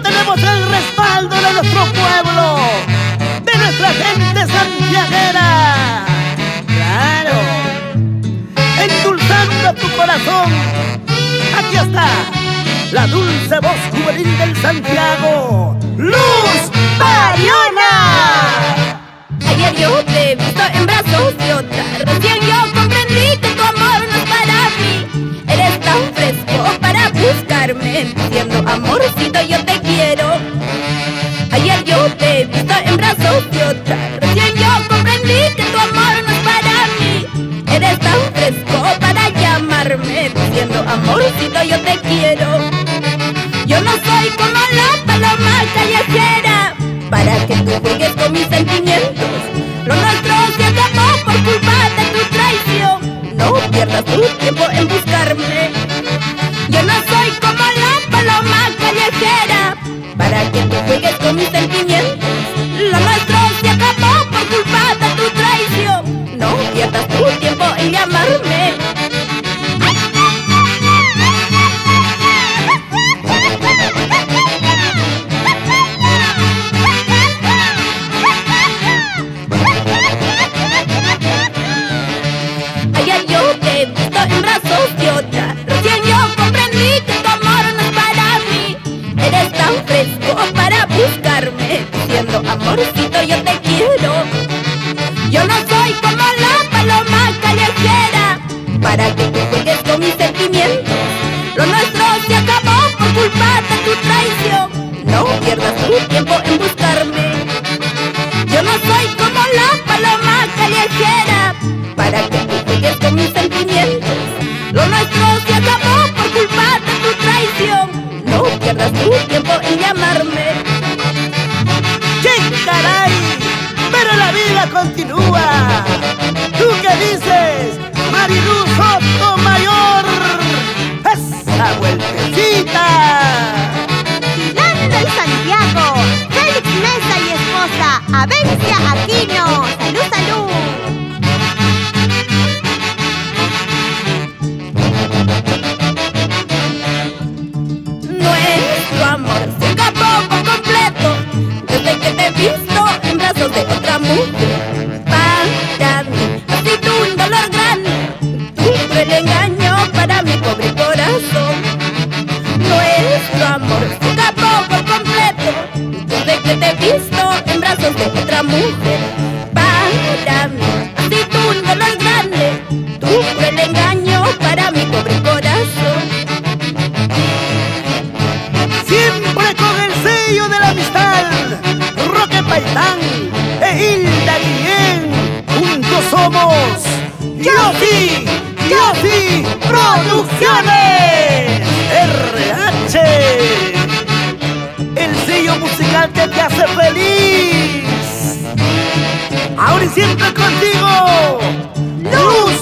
tenemos el respaldo de nuestro pueblo, de nuestra gente santiaguera. Claro, endulzando tu corazón. Aquí está la dulce voz juvenil del Santiago, Luz Pariona. Ayer yo te en brazos de otra, recién yo comprendí que tu amor no es para mí. Eres tan fresco para buscarme, siendo amorcito yo. Ayer yo te he visto en brazos de otra, recién yo comprendí que tu amor no es para mí. Eres tan fresco para llamarme, diciendo amorcito yo te quiero. Yo no soy como la paloma callejera para que tú juegues con mis sentimientos. Lo nuestro se acabó por culpa de tu traición. No pierdas tu tiempo en buscarme. Para que tú juegues con mis sentimientos. Lo nuestro se acabó por culpa de tu traición. No pierdas tu tiempo en llamarme. Amorcito yo te quiero. Yo no soy como la paloma callejera Para que tú juegues con mis sentimientos. Lo nuestro se acabó por culpa de tu traición. No pierdas tu tiempo en buscarme. Yo no soy como la paloma callejera para que tú juegues con mis sentimientos. Lo nuestro se acabó Pero la vida continúa. ¿Tú qué dices, Mariluz Soto Mayor? ¡Esa vueltecita! Milán del Santiago, Félix Mesa y esposa, Avencia Aquino. ¡Salud, salud! Nuestro amor se acabó por completo desde que te he visto en brazos de otra cruel engaño para mi pobre corazón. Nuestro amor se acabó por completo desde que te he visto en brazos de otra mujer. Para mí ha sido un dolor grande, tu cruel engaño para mi pobre corazón. Siempre con el sello de la amistad. Roque Paitán e Hilda Guillén. Juntos somos Yo sí, Yo sí, Producciones. RH. El sello musical que te hace feliz. Ahora y siempre contigo. Luz